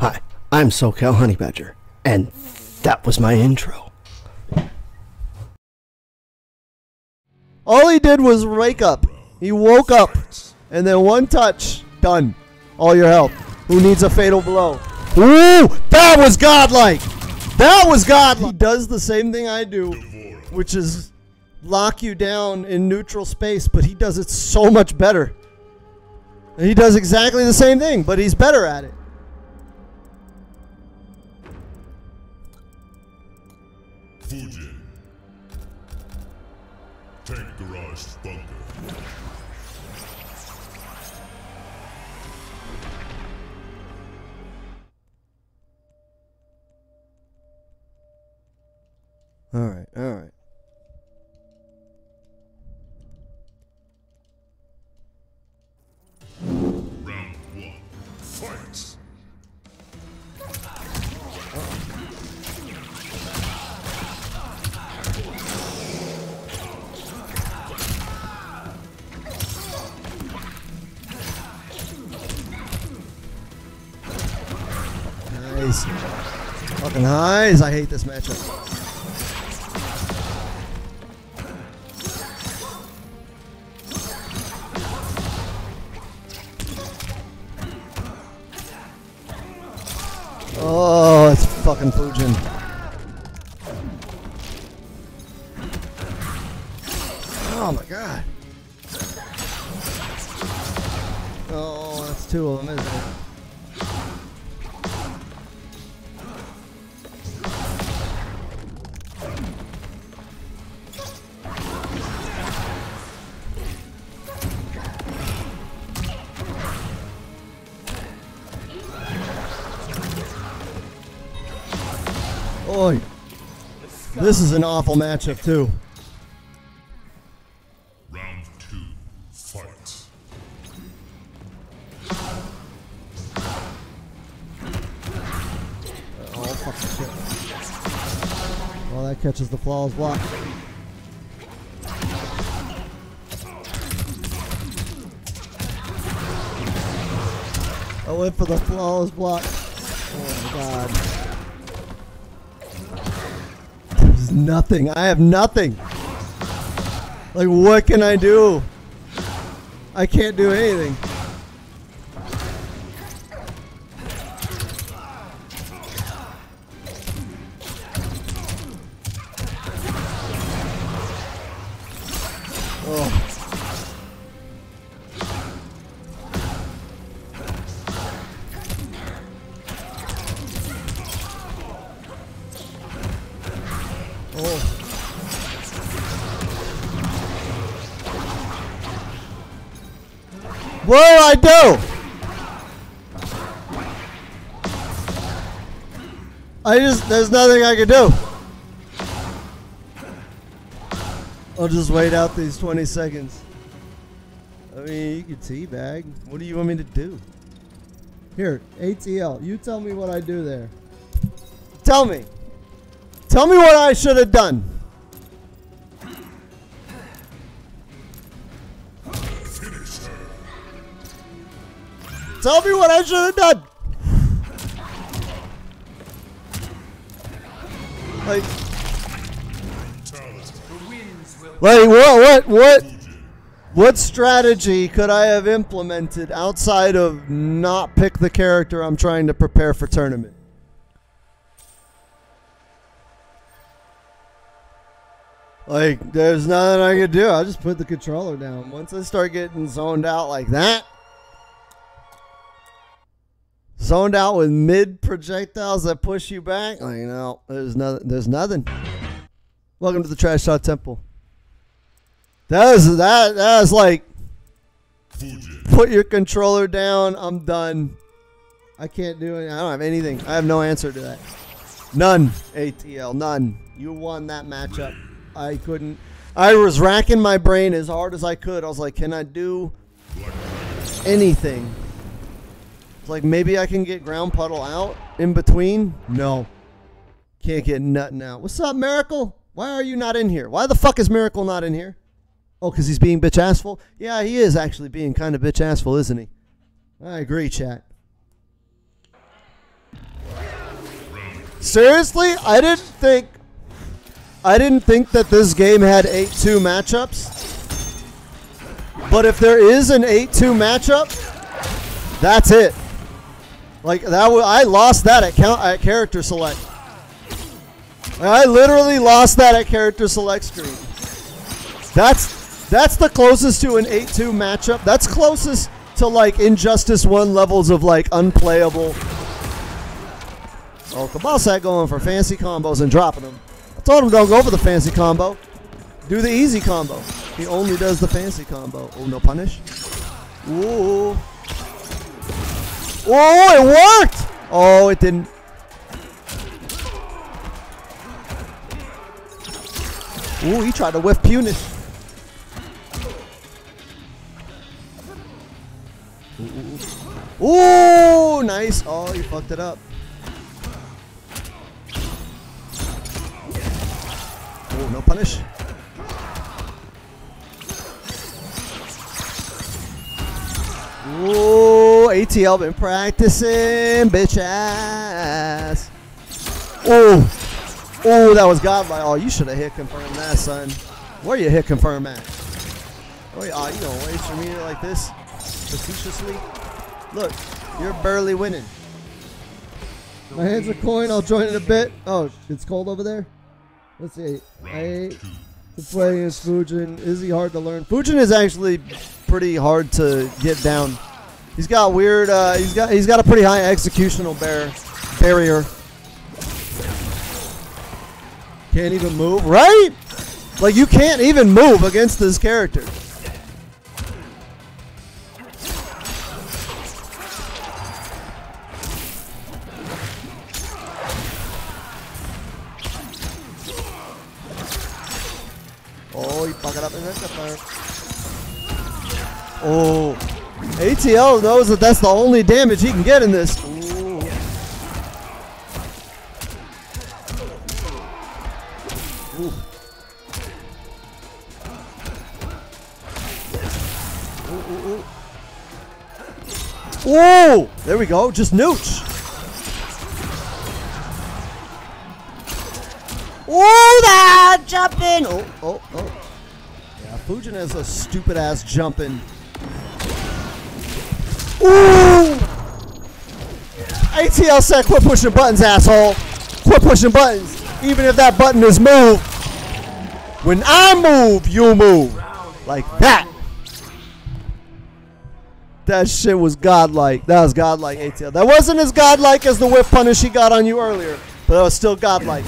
Hi, I'm SoCal Honey Badger, and that was my intro. All he did was wake up. He woke up, and then one touch, done. All your health. Who needs a fatal blow? Ooh, that was godlike. That was godlike. He does the same thing I do, which is lock you down in neutral space, but he does it so much better. And he does exactly the same thing, but he's better at it. Fujin. Tank Garage Bunker. All right, nice. I hate this matchup. Oh, it's fucking Fujin. Oh my god. Oh, that's two of them, isn't it? This is an awful matchup too. Round two. Fight! Oh fucking shit. Well, that catches the flawless block. I went for the flawless block. Oh my god. There's nothing. I have nothing. Like, what can I do? I can't do anything. Oh. What do I do? I just, there's nothing I can do. I'll just wait out these 20 seconds. I mean, you can teabag. What do you want me to do? Here, ATL, you tell me what I do there. Tell me. Tell me what I should have done. Tell me what I should have done. Like, like what, what, what, what strategy could I have implemented outside of not pick the character I'm trying to prepare for tournament? Like, there's nothing I could do. I just put the controller down. Once I start getting zoned out like that, zoned out with mid projectiles that push you back, like, no, there's nothing. There's nothing. Welcome to the Trash Shot Temple. That is that. That is like put your controller down. I'm done. I can't do it. I don't have anything. I have no answer to that. None. ATL. None. You won that matchup. I couldn't. I was racking my brain as hard as I could. I was like, can I do anything? It's like maybe I can get ground puddle out in between. No. Can't get nothing out. What's up, Miracle? Why are you not in here? Why the fuck is Miracle not in here? Oh, because he's being bitch assful? Yeah, he is actually being kind of bitch assful, isn't he? I agree, chat. Seriously, I didn't think I didn't think that this game had 8-2 matchups. But if there is an 8-2 matchup, that's it. Like that I lost that at count at character select. I literally lost that at character select screen. That's that's the closest to an 8-2 matchup. That's closest to like Injustice 1 levels of like unplayable. Oh, Kabalsak going for fancy combos and dropping them. I told him don't go for the fancy combo. Do the easy combo. He only does the fancy combo. Oh, no punish. Ooh. Oh, it worked! Oh, it didn't. Ooh, he tried to whiff punish. Ooh, nice. Oh, you fucked it up. Punish. Ooh, ATL been practicing, bitch ass. Oh, oh, that was godlike. Oh, you should have hit confirm that, son. Where you hit confirm at? Oh, yeah, oh, you gonna waste your meter like this, facetiously? Look, you're barely winning. My hands are coin. I'll join in a bit. Oh, it's cold over there. Let's see. I to play against Fujin. Is he hard to learn? Fujin is actually pretty hard to get down. He's got weird. Uh, he's got he's got a pretty high executional bar barrier. Can't even move, right? Like you can't even move against this character. ATL knows that that's the only damage he can get in this. Ooh. Ooh. Ooh, there we go. Just nooch. Ooh, that jumping. Oh, oh, oh. Yeah, Fujin has a stupid ass jumping. Ooh! ATL said, quit pushing buttons, asshole. Quit pushing buttons. Even if that button is moved. When I move, you move. Like that. That shit was godlike. That was godlike, ATL. That wasn't as godlike as the whiff punish he got on you earlier, but that was still godlike.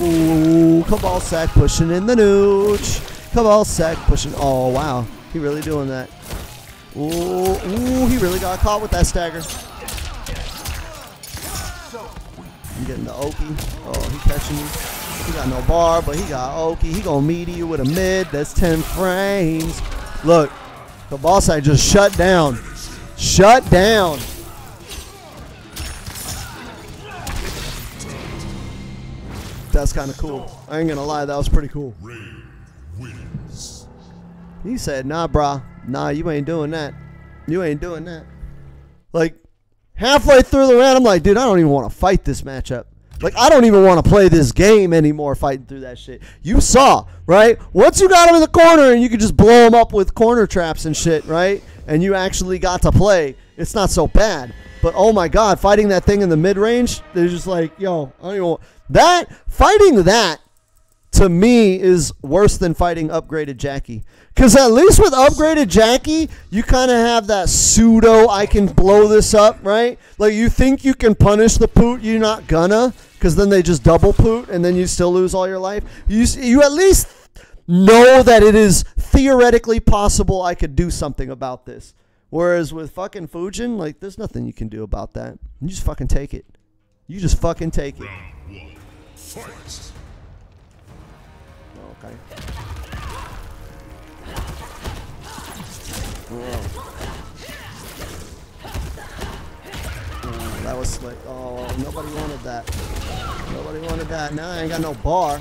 Ooh, Cabal Sack pushing in the nooch. Cabal Sack pushing. Oh, wow. He really doing that. Ooh, ooh, he really got caught with that stagger. I'm getting the Oki. Oh, he catching me. He got no bar, but he got Oki. He gonna meet you with a mid. That's 10 frames. Look, the boss side just shut down. Shut down. That's kind of cool. I ain't gonna lie, that was pretty cool. He said, nah, brah. Nah, you ain't doing that. You ain't doing that. Like, halfway through the round, I'm like, dude, I don't even want to fight this matchup. Like, I don't even want to play this game anymore fighting through that shit. You saw, right? Once you got him in the corner and you could just blow him up with corner traps and shit, right? And you actually got to play, it's not so bad. But oh my god, fighting that thing in the mid range, they're just like, yo, I don't even want that. Fighting that to me is worse than fighting upgraded Jackie. Because at least with upgraded Jackie, you kind of have that pseudo I can blow this up, right? Like you think you can punish the poot, you're not gonna, because then they just double poot and then you still lose all your life. You, you at least know that it is theoretically possible I could do something about this. Whereas with fucking Fujin, like there's nothing you can do about that. You just fucking take it. You just fucking take it. Oh, that was slick. Oh, nobody wanted that. Nobody wanted that. Now I ain't got no bar.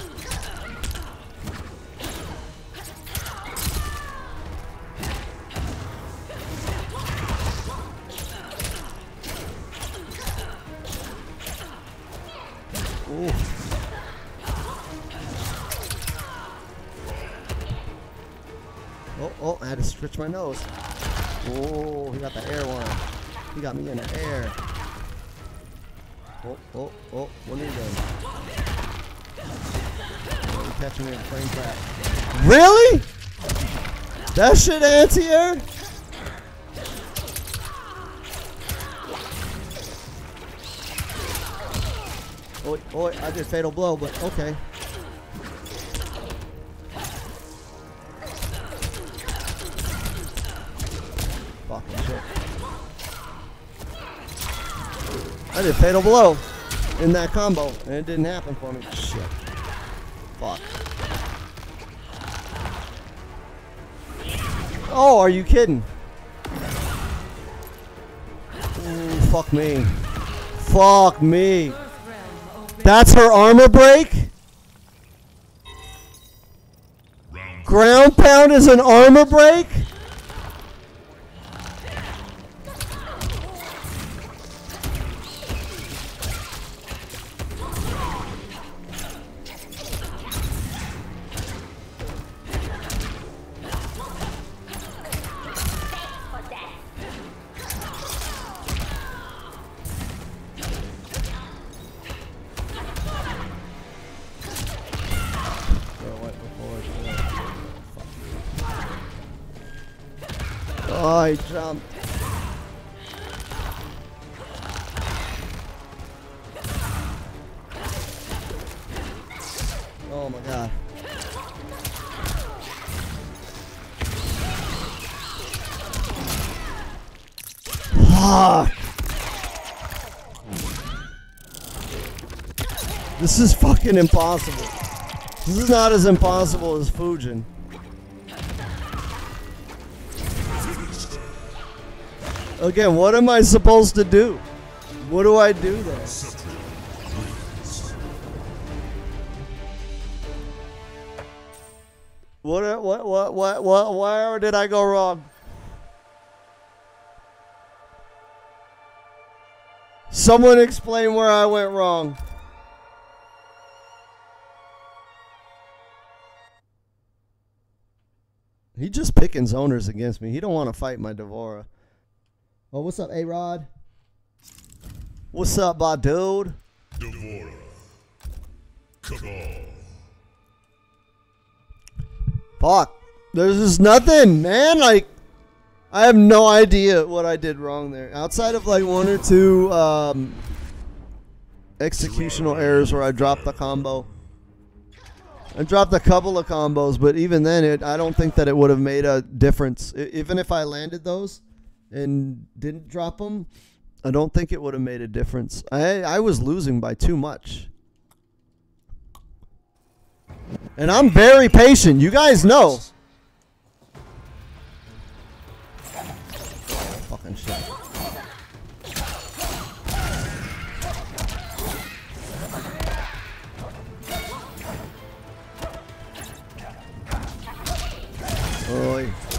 Had to stretch my nose. Oh, he got the air one. He got me in the air. Oh, oh, oh, what are you doing? Catching me in plane trap. Really? That shit anti-air? Oh, oh, I did fatal blow, but okay. Shit. I did fatal blow in that combo, and it didn't happen for me. Shit. Fuck. Oh, are you kidding? Ooh, fuck me. Fuck me. That's her armor break? Ground pound is an armor break? I jumped. Oh my god. This is fucking impossible. This is not as impossible as Fujin. Again, what am I supposed to do? What do I do? Scepter. Uh, what, what, what, what, what, where did I go wrong? Someone explain where I went wrong. He just picking zoners against me. He don't want to fight my D'Vorah. Oh, what's up, A-Rod? What's up, my dude? D'Vorah. Cabal. Fuck. There's just nothing, man. Like, I have no idea what I did wrong there. Outside of like one or two um, executional errors where I dropped the combo. I dropped a couple of combos, but even then, it, I don't think that it would have made a difference. I, even if I landed those and didn't drop them, I don't think it would have made a difference. I, I was losing by too much. And I'm very patient. You guys know. Fucking shit. Oi.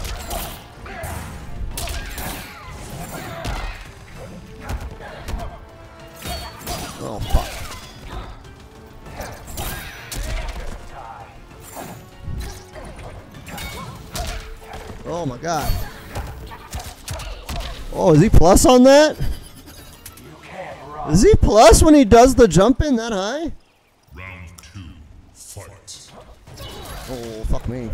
God. Oh, is he plus on that? Is he plus when he does the jump in that high? Round two. Fight. Oh, fuck me.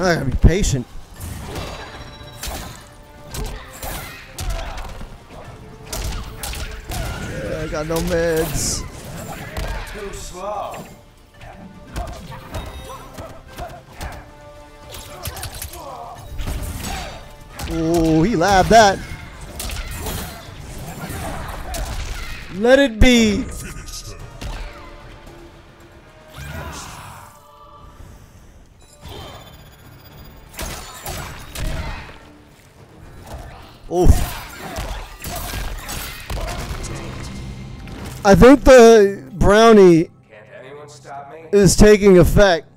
I gotta be patient. Yeah, I got no meds. Too slow. Oh, he labbed that. Let it be. I think the brownie is taking effect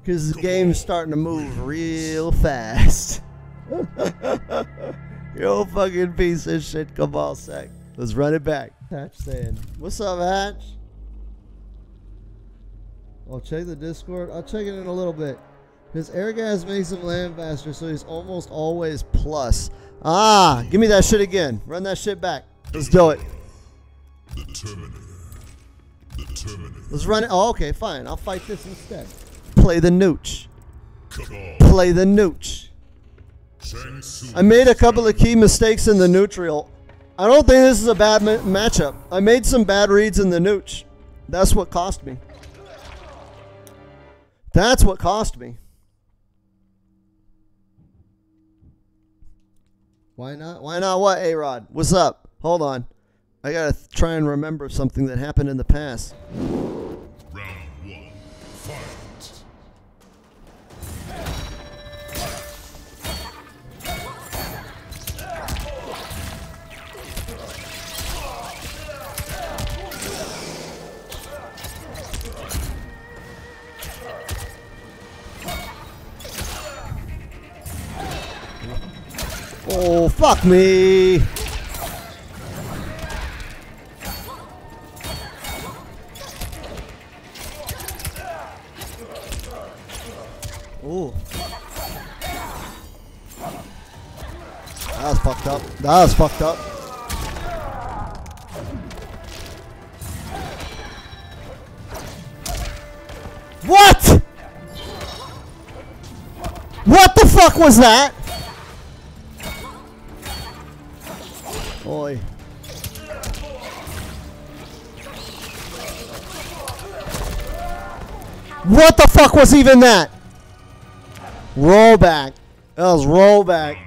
because the game's starting to move real fast. Yo, fucking piece of shit, Cabal Sec. Let's run it back. Hatch saying, What's up, Hatch? I'll check the Discord. I'll check it in a little bit. His air gas makes him land faster, so he's almost always plus. Ah, give me that shit again. Run that shit back. Let's do it. The Terminator. The Terminator. Let's run it. Oh, okay, fine. I'll fight this instead. Play the nooch. Play the nooch. I made a couple of key mistakes in the neutral. I don't think this is a bad ma- matchup. I made some bad reads in the nooch. That's what cost me. That's what cost me. Why not? Why not what, A-Rod? What's up? Hold on. I gotta try and remember something that happened in the past. Oh, fuck me. Oh. That was fucked up. That was fucked up. What? What the fuck was that? Oi. What the fuck was even that? Rollback. That was rollback. Round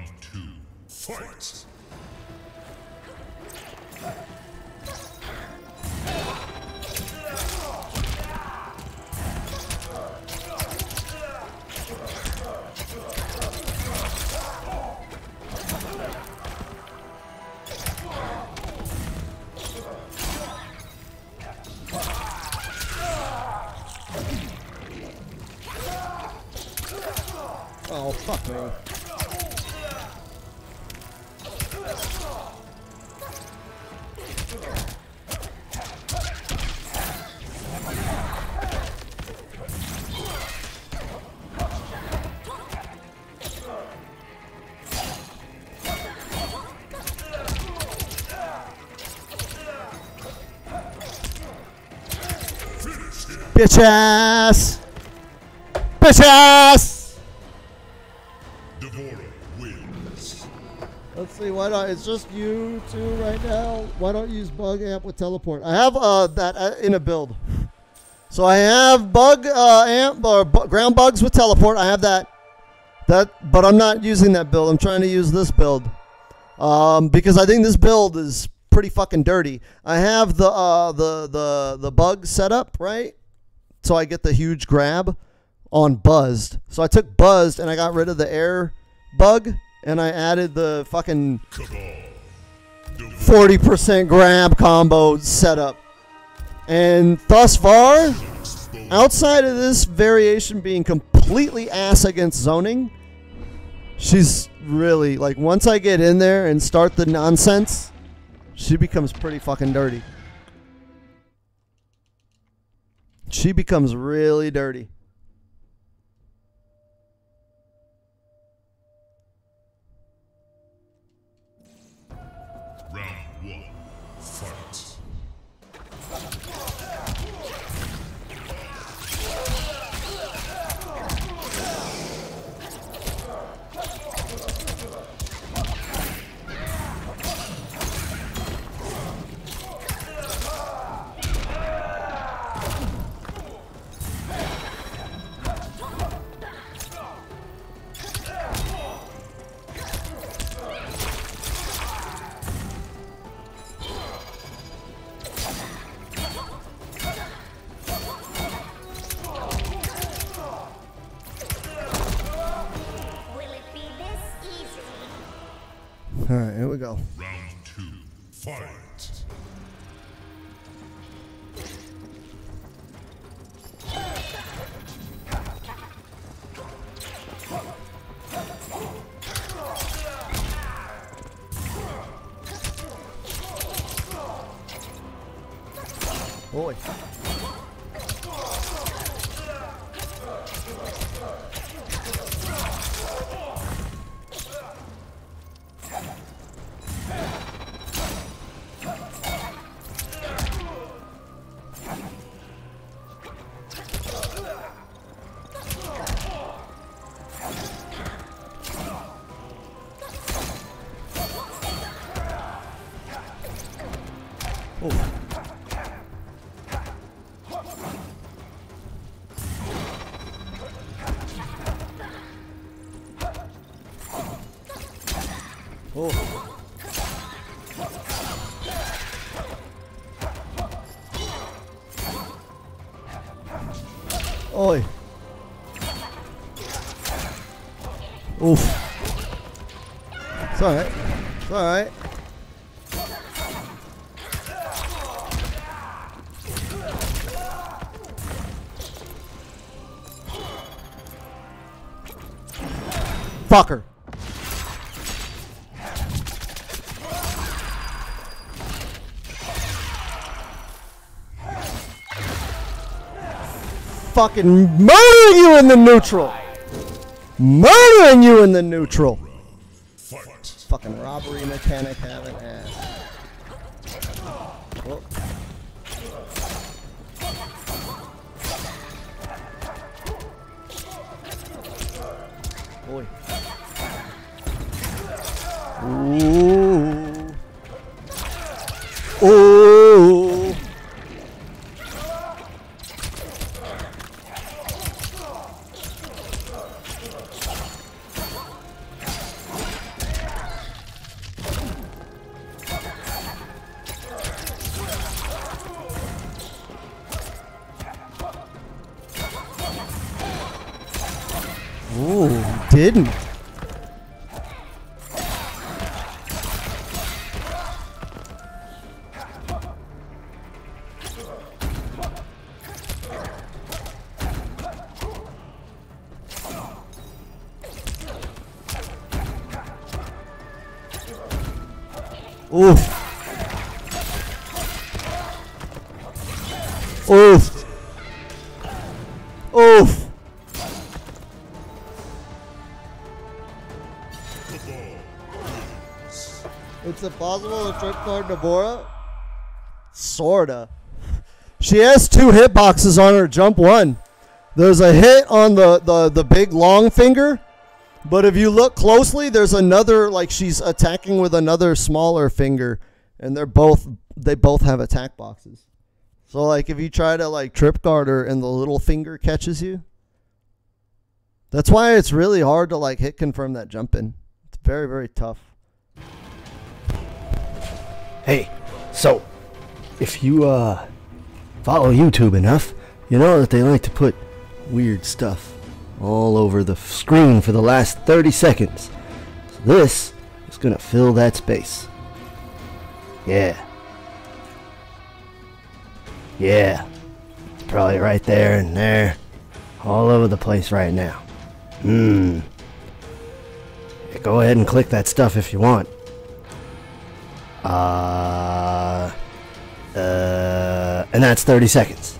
fuck me. Bitch ass! Bitch ass! See, why not? It's just you two right now. Why don't you use bug amp with teleport? I have uh, that uh, in a build. So I have bug uh, amp or bu- ground bugs with teleport. I have that. That, but I'm not using that build. I'm trying to use this build um, because I think this build is pretty fucking dirty. I have the uh, the the the bug setup right, so I get the huge grab on buzzed. So I took buzzed and I got rid of the air bug and I added the fucking 40% grab combo setup. And thus far, outside of this variation being completely ass against zoning, she's really like once I get in there and start the nonsense, she becomes pretty fucking dirty. She becomes really dirty. Fight. Oi. Oof. It's alright. It's alright. Fucker. Fucking murdering you in the neutral. Murdering you in the neutral. Fucking robbery mechanic having ass. Boy. Ooh. Ooh. Ooh, didn't. Oof. Impossible to trip guard Nabora? Sorta. She has two hitboxes on her jump one. There's a hit on the, the, the big long finger, but if you look closely, there's another like she's attacking with another smaller finger, and they're both they both have attack boxes. So like if you try to like trip guard her and the little finger catches you, that's why it's really hard to like hit confirm that jump in. It's very very tough. Hey, so if you uh follow YouTube enough, you know that they like to put weird stuff all over the screen for the last 30 seconds. So this is going to fill that space. Yeah. Yeah. It's probably right there and there. All over the place right now. Hmm. Go ahead and click that stuff if you want. Uh, uh, and that's 30 seconds.